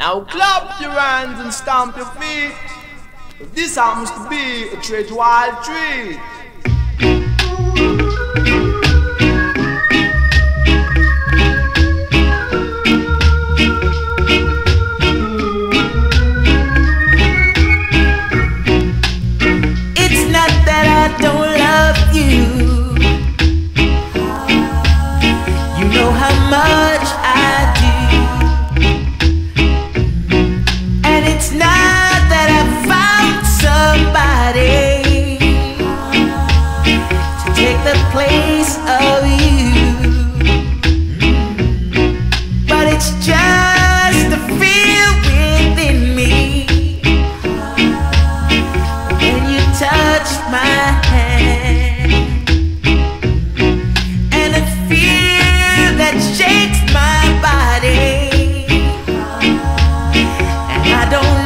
Now clap your hands and stamp your feet. This happens to be a treat wild treat. Take the place of you. But it's just the feel within me when you touch my hand and a fear that shakes my body and I don't